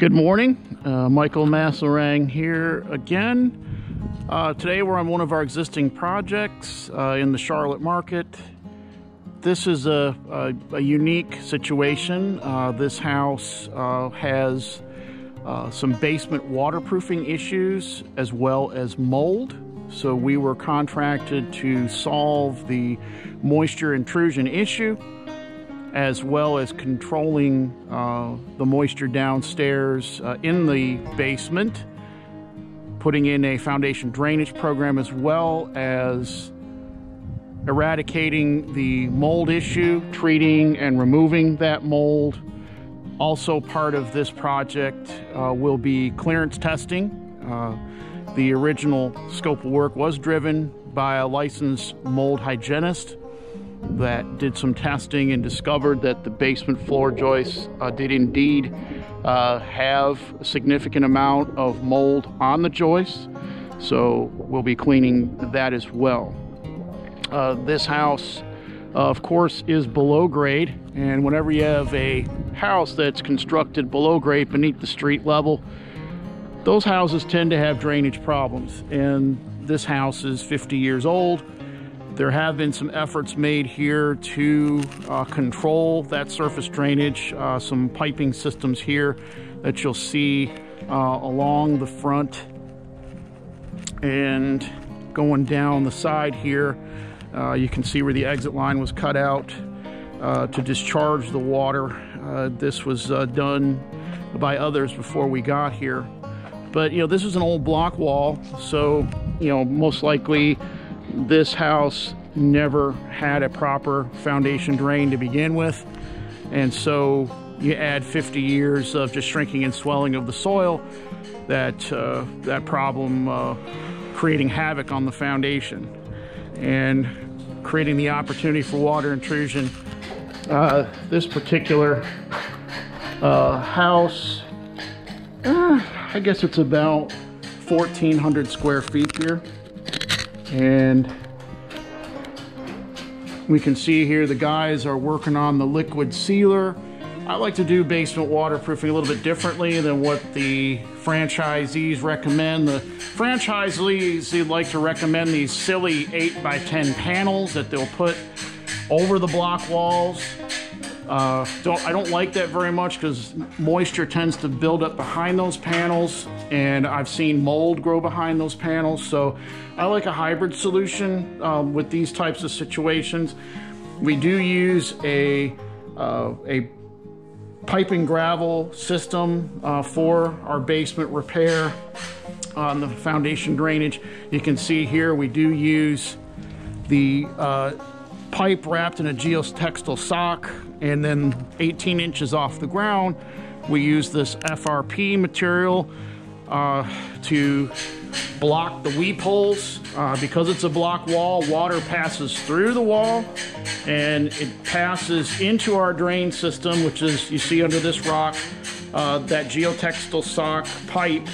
Good morning, uh, Michael Masserang here again. Uh, today we're on one of our existing projects uh, in the Charlotte market. This is a, a, a unique situation. Uh, this house uh, has uh, some basement waterproofing issues as well as mold. So we were contracted to solve the moisture intrusion issue as well as controlling uh, the moisture downstairs uh, in the basement, putting in a foundation drainage program as well as eradicating the mold issue, treating and removing that mold. Also part of this project uh, will be clearance testing. Uh, the original scope of work was driven by a licensed mold hygienist that did some testing and discovered that the basement floor joists uh, did indeed uh, have a significant amount of mold on the joists. So we'll be cleaning that as well. Uh, this house, of course, is below grade. And whenever you have a house that's constructed below grade beneath the street level, those houses tend to have drainage problems. And this house is 50 years old. There have been some efforts made here to uh, control that surface drainage, uh, some piping systems here that you'll see uh, along the front and going down the side here. Uh, you can see where the exit line was cut out uh, to discharge the water. Uh, this was done by others before we got here. But, you know, this is an old block wall, so, you know, most likely this house never had a proper foundation drain to begin with. And so you add 50 years of just shrinking and swelling of the soil, that, uh, that problem uh, creating havoc on the foundation and creating the opportunity for water intrusion. Uh, this particular uh, house, uh, I guess it's about 1,400 square feet here. And we can see here the guys are working on the liquid sealer. I like to do basement waterproofing a little bit differently than what the franchisees recommend. The franchisees they like to recommend these silly 8 by 10 panels that they'll put over the block walls uh, don't, I don't like that very much because moisture tends to build up behind those panels and I've seen mold grow behind those panels. So I like a hybrid solution um, with these types of situations. We do use a, uh, a pipe and gravel system uh, for our basement repair on the foundation drainage. You can see here we do use the uh, pipe wrapped in a geotextile sock and then 18 inches off the ground we use this FRP material uh, to block the weep holes. Uh, because it's a block wall water passes through the wall and it passes into our drain system which is you see under this rock uh, that geotextile sock pipe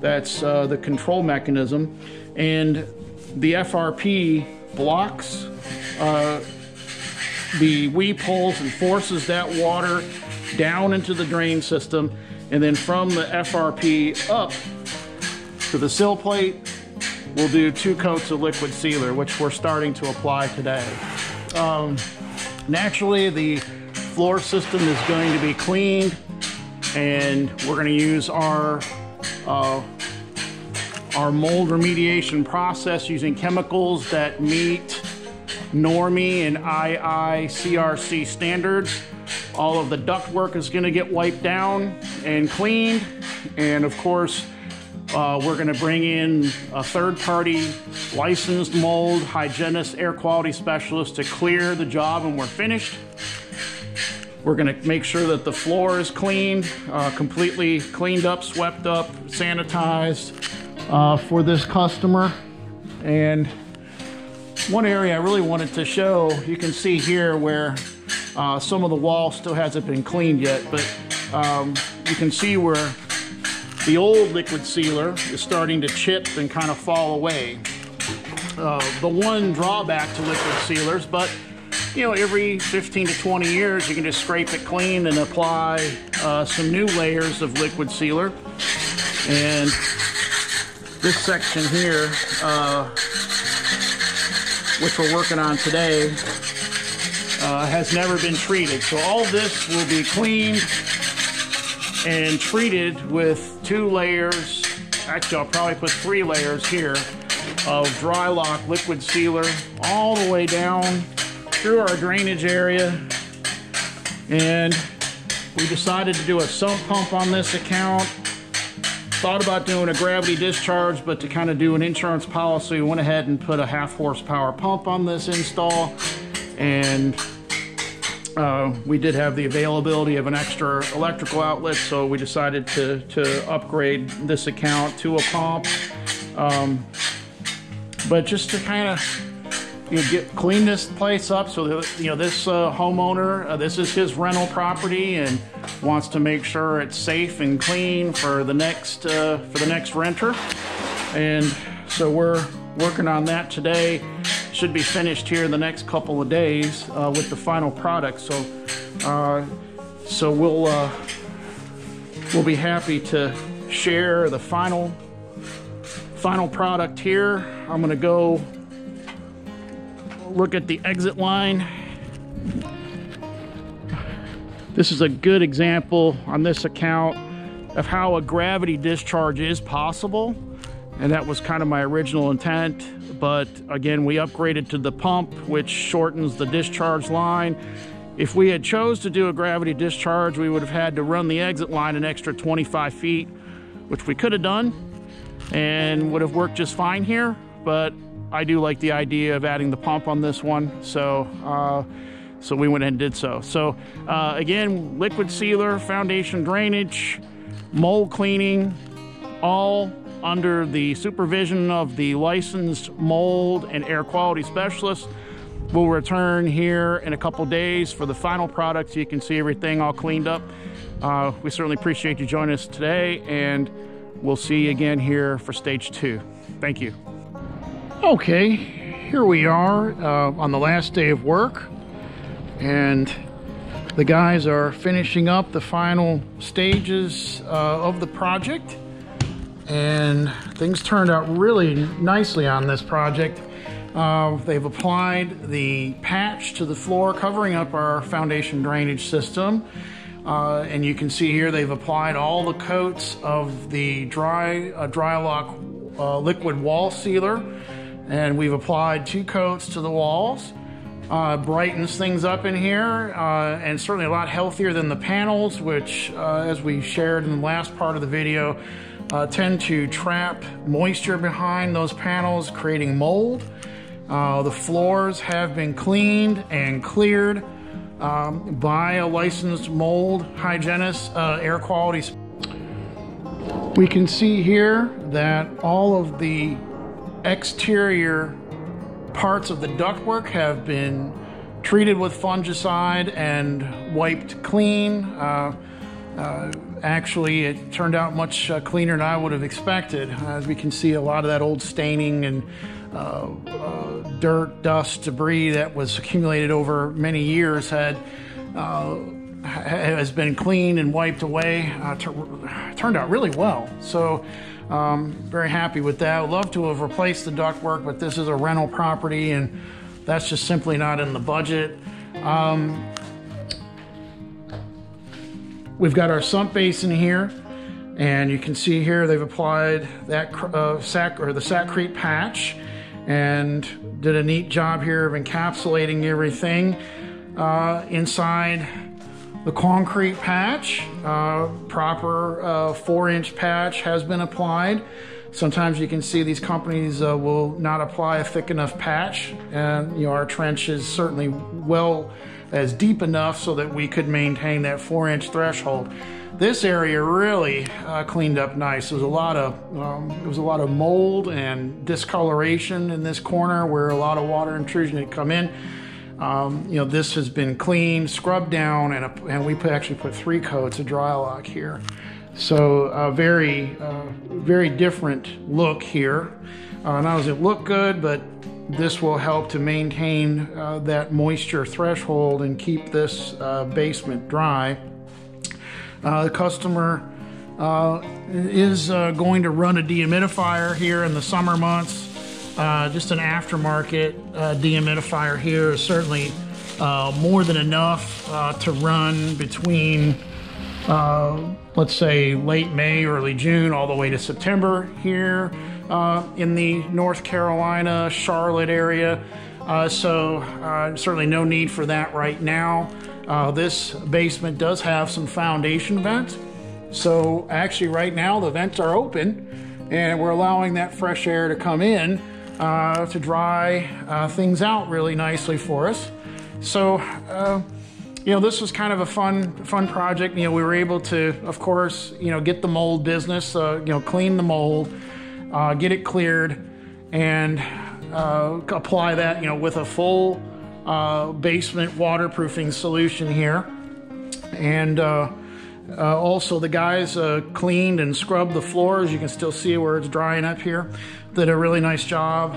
that's uh, the control mechanism. And the FRP blocks uh, the weep holes and forces that water down into the drain system. And then from the FRP up to the sill plate, we'll do two coats of liquid sealer, which we're starting to apply today. Um, naturally, the floor system is going to be cleaned and we're going to use our uh, our mold remediation process using chemicals that meet NORMI and IICRC standards. All of the ductwork is gonna get wiped down and cleaned. And of course, uh, we're gonna bring in a third party licensed mold hygienist, air quality specialist to clear the job when we're finished. We're gonna make sure that the floor is cleaned, uh, completely cleaned up, swept up, sanitized uh, for this customer. And one area I really wanted to show, you can see here where uh, some of the wall still hasn't been cleaned yet, but um, you can see where the old liquid sealer is starting to chip and kind of fall away. Uh, the one drawback to liquid sealers, but you know, every 15 to 20 years, you can just scrape it clean and apply uh, some new layers of liquid sealer. And this section here, uh, which we're working on today, uh, has never been treated. So all this will be cleaned and treated with two layers. Actually, I'll probably put three layers here of Drylok liquid sealer all the way down through our drainage area. And we decided to do a sump pump on this account. Thought about doing a gravity discharge, but to kind of do an insurance policy, we went ahead and put a half horsepower pump on this install. And uh, we did have the availability of an extra electrical outlet, so we decided to, to upgrade this account to a pump. Um, but just to kind of you know, get clean this place up so that you know this uh, homeowner uh, this is his rental property and wants to make sure it's safe and clean for the next uh, for the next renter and so we're working on that today should be finished here in the next couple of days uh, with the final product. So, uh, so we'll uh, we'll be happy to share the final final product here. I'm gonna go look at the exit line. This is a good example on this account of how a gravity discharge is possible. And that was kind of my original intent but again, we upgraded to the pump, which shortens the discharge line. If we had chose to do a gravity discharge, we would have had to run the exit line an extra 25 feet, which we could have done and would have worked just fine here. But I do like the idea of adding the pump on this one. So, uh, so we went ahead and did so. So uh, again, liquid sealer, foundation drainage, mold cleaning, all under the supervision of the licensed mold and air quality specialist. We'll return here in a couple days for the final product so you can see everything all cleaned up. Uh, we certainly appreciate you joining us today and we'll see you again here for stage two. Thank you. Okay, here we are uh, on the last day of work and the guys are finishing up the final stages uh, of the project and things turned out really nicely on this project. Uh, they've applied the patch to the floor covering up our foundation drainage system. Uh, and you can see here they've applied all the coats of the dry uh, Drylok uh, liquid wall sealer. And we've applied two coats to the walls. Uh, brightens things up in here uh, and certainly a lot healthier than the panels, which uh, as we shared in the last part of the video, uh, tend to trap moisture behind those panels, creating mold. Uh, the floors have been cleaned and cleared um, by a licensed mold hygienist, uh, air quality. We can see here that all of the exterior parts of the ductwork have been treated with fungicide and wiped clean. Uh, uh, actually, it turned out much uh, cleaner than I would have expected. As we can see, a lot of that old staining and uh, uh dirt, dust, debris that was accumulated over many years had uh, has been cleaned and wiped away. Turned out really well. So. Um, very happy with that. I'd love to have replaced the ductwork, but this is a rental property and that's just simply not in the budget. Um, We've got our sump basin here, and you can see here they've applied that uh, sac or the Sakrete patch, and did a neat job here of encapsulating everything uh, inside the concrete patch. Uh, proper uh, four-inch patch has been applied. Sometimes you can see these companies uh, will not apply a thick enough patch, and you know our trench is certainly well as deep enough so that we could maintain that four inch threshold. This area really uh, cleaned up nice. There was a lot of um, there was a lot of mold and discoloration in this corner where a lot of water intrusion had come in. Um, you know, this has been cleaned, scrubbed down, and, a, and we put, actually put three coats of Drylok here. So a very, uh, very different look here. Uh, not does it look good, but this will help to maintain uh, that moisture threshold and keep this uh, basement dry. Uh, the customer uh, is uh, going to run a dehumidifier here in the summer months. Uh, just an aftermarket dehumidifier here is certainly more than enough to run between let's say late May, early June, all the way to September here uh, in the North Carolina, Charlotte area. Uh, so uh, certainly no need for that right now. Uh, this basement does have some foundation vents. So actually right now the vents are open and we're allowing that fresh air to come in uh, to dry uh, things out really nicely for us. So you know, this was kind of a fun, fun project. You know, we were able to, of course, you know, get the mold business, uh, you know, clean the mold, uh, get it cleared, and uh, apply that, you know, with a full uh, basement waterproofing solution here. And uh, uh, also, the guys uh, cleaned and scrubbed the floors. You can still see where it's drying up here. Did a really nice job,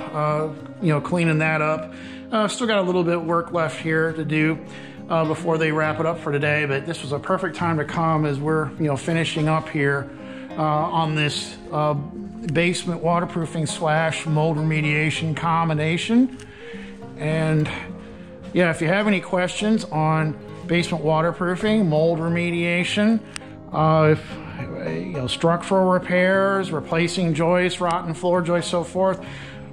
you know, cleaning that up. still got a little bit of work left here to do. Uh, before they wrap it up for today. But this was a perfect time to come as we're you know finishing up here uh, on this uh, basement waterproofing slash mold remediation combination. And yeah, if you have any questions on basement waterproofing, mold remediation, uh, if, you know, structural repairs, replacing joists, rotten floor joists, so forth,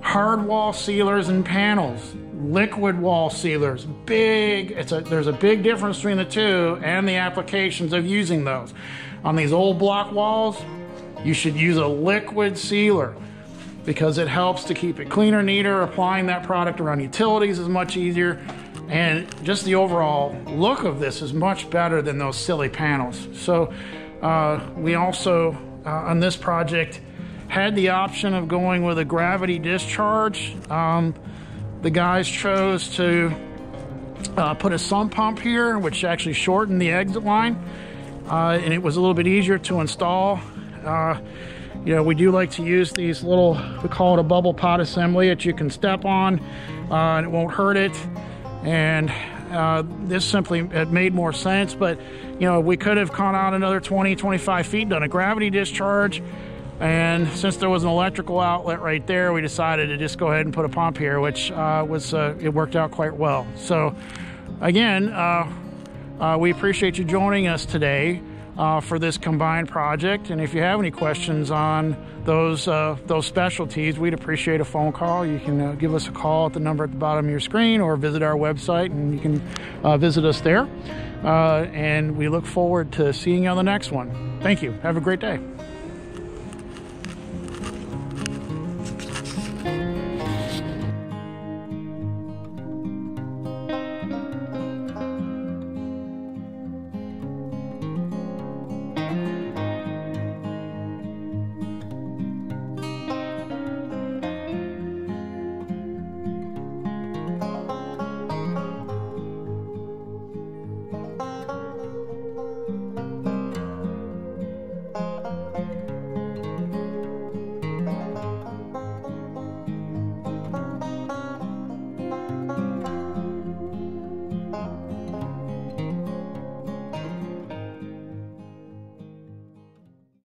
hard wall sealers and panels, liquid wall sealers, big, it's a, there's a big difference between the two and the applications of using those. On these old block walls, you should use a liquid sealer because it helps to keep it cleaner, neater. Applying that product around utilities is much easier. And just the overall look of this is much better than those silly panels. So uh, we also, uh, on this project, had the option of going with a gravity discharge. Um, the guys chose to uh, put a sump pump here, which actually shortened the exit line. Uh, and it was a little bit easier to install. Uh, you know, we do like to use these little, we call it a bubble pot assembly that you can step on uh, and it won't hurt it. And uh, this simply it made more sense, but you know, we could have gone out another 20, 25 feet, done a gravity discharge. And since there was an electrical outlet right there, we decided to just go ahead and put a pump here, which uh, was, uh, it worked out quite well. So again, uh, we appreciate you joining us today uh, for this combined project. And if you have any questions on those uh, those specialties, we'd appreciate a phone call. You can uh, give us a call at the number at the bottom of your screen or visit our website and you can uh, visit us there. Uh, and we look forward to seeing you on the next one. Thank you. Have a great day.